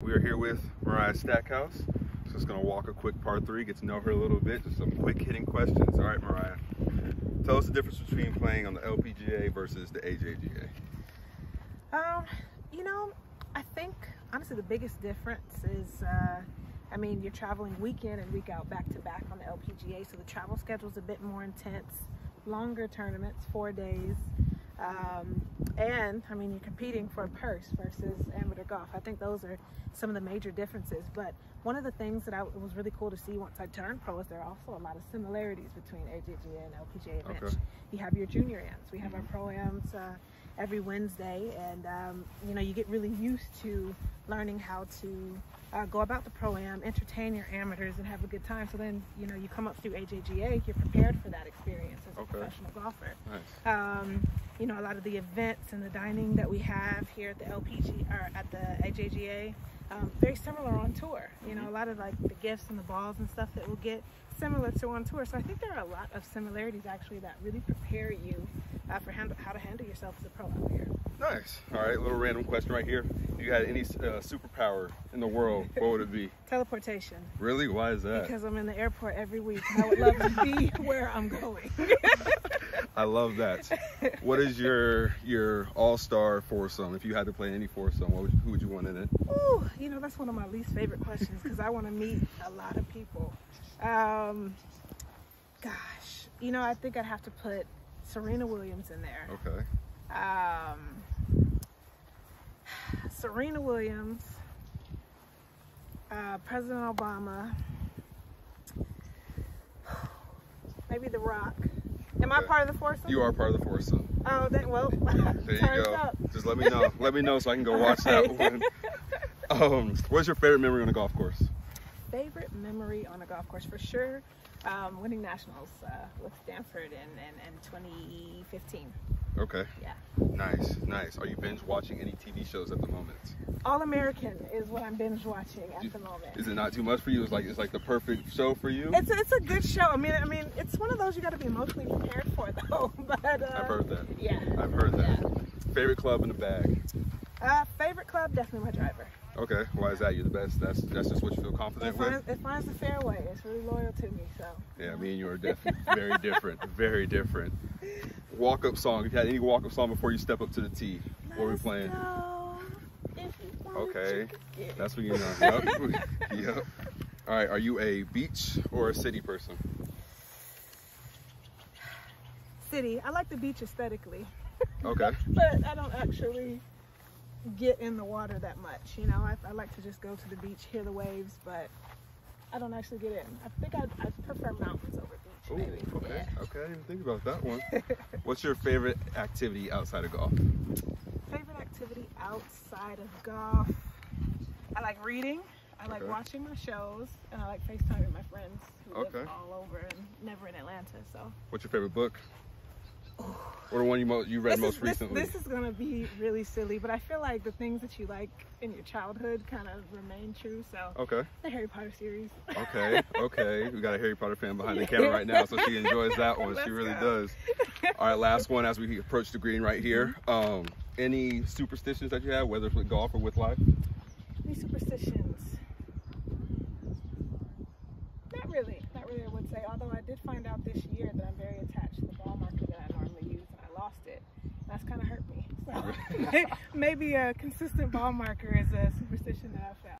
We are here with Mariah Stackhouse. Just gonna walk a quick par three, get to know her a little bit, just some quick hitting questions. All right, Mariah. Tell us the difference between playing on the LPGA versus the AJGA. Um, you know, I think honestly the biggest difference is, uh, I mean, you're traveling week in and week out, back to back on the LPGA, so the travel schedule is a bit more intense, longer tournaments, four days. Um, and I mean, you're competing for a purse versus amateur golf. I think those are some of the major differences. But one of the things that I, was really cool to see once I turned pro is there are also a lot of similarities between AJGA and LPGA events. Okay. You have your junior ams. We have our pro ams uh, every Wednesday, and um, you know you get really used to learning how to uh, go about the pro am, entertain your amateurs, and have a good time. So then you know you come up through AJGA, you're prepared for that experience as a Okay. professional golfer. Nice. Um, you know, a lot of the events and the dining that we have here at the LPG or at the AJGA, um, very similar on tour. You know, a lot of like the gifts and the balls and stuff that we'll get similar to on tour. So I think there are a lot of similarities actually that really prepare you uh, for how to handle yourself as a pro out here. Nice. All right, little random question right here. If you had any uh, superpower in the world, what would it be? Teleportation, Really? Why is that? because I'm in the airport every week. And I would love to be where I'm going. I love that. What is your your all-star foursome? If you had to play any foursome, what would you, who would you want in it? Ooh, you know, that's one of my least favorite questions because I want to meet a lot of people. Um, gosh, you know, I think I'd have to put Serena Williams in there. Okay. Um, Serena Williams, uh, President Obama, maybe The Rock. Am I part of the foursome? You are part of the foursome. Oh, then, well, There you go. up. Just let me know. Let me know so I can go watch that one. Um, what's your favorite memory on a golf course? favorite memory on a golf course for sure um, winning nationals uh, with stanford in, in, in 2015 Okay. yeah Nice, nice. Are you binge watching any TV shows at the moment? all american is what i'm binge watching at the moment Is it not too much for you? It's like it's like the perfect show for you. it's, it's a good show i mean i mean it's one of those you got to be emotionally prepared for though but uh, I've heard that. yeah I've heard that. Favorite club in the bag. uh, favorite club definitely my driver Okay. Why is that? You're the best. That's that's just what you feel it confident with. finds, it finds the fairway it's really loyal to me so Yeah, me and you are definitely very different. Very different. Walk up song. If you had any walk up song before you step up to the tee, what are we Let's playing? go. If you want, Okay. you can get it. That's what you know. Yep. yep. All right. Are you a beach or a city person? city i like the beach aesthetically Okay. but I don't actually get in the water that much. You know, I, I like to just go to the beach, hear the waves, but I don't actually get in. I think I, I prefer mountains over beach. Ooh, maybe. okay. Yeah. Okay. I didn't think about that one. What's your favorite activity outside of golf? Favorite activity outside of golf? I like reading. I like watching my shows, and I like FaceTiming my friends who Okay. live all over and never in Atlanta. So What's your favorite book? Or the one you mo- you read this most is, this- recently? This, is gonna be really silly, but I feel like the things that you like in your childhood kind of remain true. So Okay. the Harry Potter series. Okay. Okay. We got a Harry Potter fan behind the camera right now, so she enjoys that one. She Let's really go. does. All right. Last one as we approach the green right here. Um, any superstitions that you have, whether it's with golf or with life? Any superstitions? Not really. Not really, I would say. Although I did find out this year that I'm very attached to the ball marker that I normally use, and I lost it. That's kind of hurt me. So maybe a consistent ball marker is a superstition that I found.